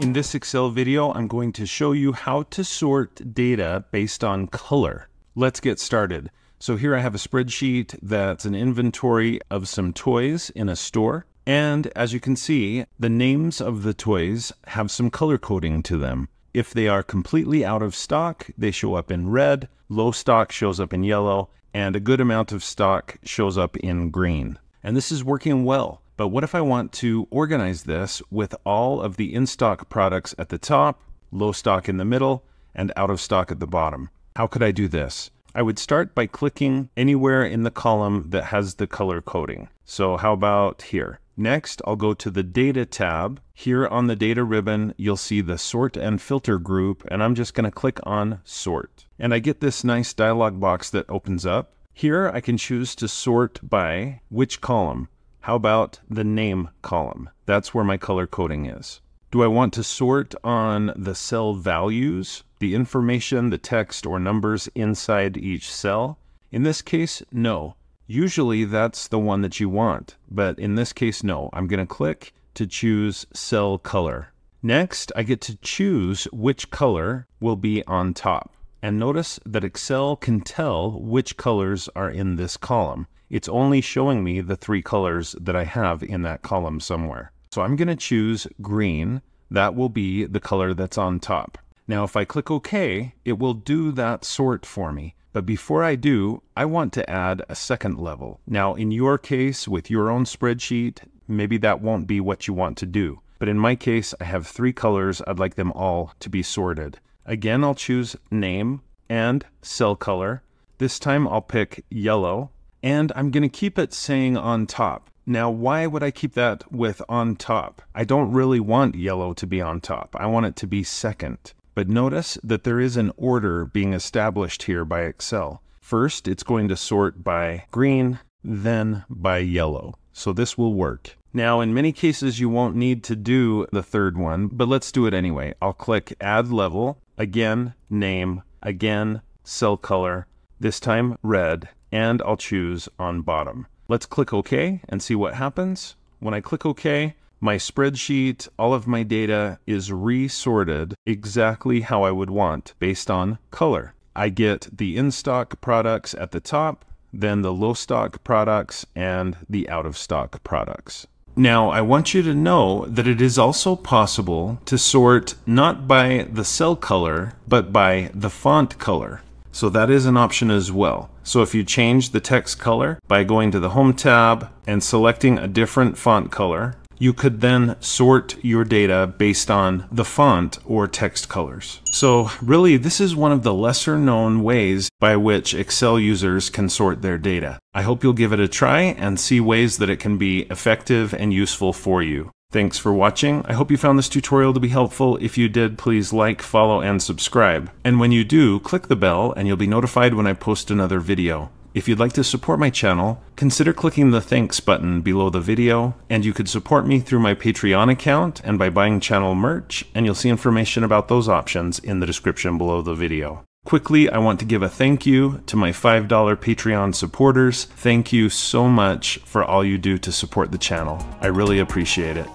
In this Excel video, I'm going to show you how to sort data based on color. Let's get started. So here I have a spreadsheet that's an inventory of some toys in a store. And as you can see, the names of the toys have some color coding to them. If they are completely out of stock, they show up in red, low stock shows up in yellow, and a good amount of stock shows up in green. And this is working well. But what if I want to organize this with all of the in-stock products at the top, low stock in the middle, and out of stock at the bottom? How could I do this? I would start by clicking anywhere in the column that has the color coding. So how about here? Next, I'll go to the Data tab. Here on the Data ribbon, you'll see the Sort and Filter group, and I'm just going to click on Sort. And I get this nice dialog box that opens up. Here, I can choose to sort by which column. How about the name column? That's where my color coding is. Do I want to sort on the cell values, the information, the text, or numbers inside each cell? In this case, no. Usually that's the one that you want, but in this case, no. I'm going to click to choose cell color. Next, I get to choose which color will be on top. And notice that Excel can tell which colors are in this column it's only showing me the three colors that I have in that column somewhere. So I'm going to choose green. That will be the color that's on top. Now, if I click OK, it will do that sort for me. But before I do, I want to add a second level. Now, in your case, with your own spreadsheet, maybe that won't be what you want to do. But in my case, I have three colors. I'd like them all to be sorted. Again, I'll choose name and cell color. This time I'll pick yellow and I'm going to keep it saying on top. Now, why would I keep that with on top? I don't really want yellow to be on top. I want it to be second. But notice that there is an order being established here by Excel. First, it's going to sort by green, then by yellow. So this will work. Now, in many cases, you won't need to do the third one, but let's do it anyway. I'll click Add Level, again, Name, again, Cell Color, this time red, and I'll choose on bottom. Let's click OK and see what happens. When I click OK, my spreadsheet, all of my data is resorted exactly how I would want based on color. I get the in-stock products at the top, then the low stock products, and the out of stock products. Now, I want you to know that it is also possible to sort not by the cell color, but by the font color. So that is an option as well. So if you change the text color by going to the Home tab and selecting a different font color, you could then sort your data based on the font or text colors. So really, this is one of the lesser known ways by which Excel users can sort their data. I hope you'll give it a try and see ways that it can be effective and useful for you. Thanks for watching. I hope you found this tutorial to be helpful. If you did, please like, follow, and subscribe. And when you do, click the bell and you'll be notified when I post another video. If you'd like to support my channel, consider clicking the thanks button below the video, and you could support me through my Patreon account and by buying channel merch, and you'll see information about those options in the description below the video. Quickly, I want to give a thank you to my $5 Patreon supporters. Thank you so much for all you do to support the channel. I really appreciate it.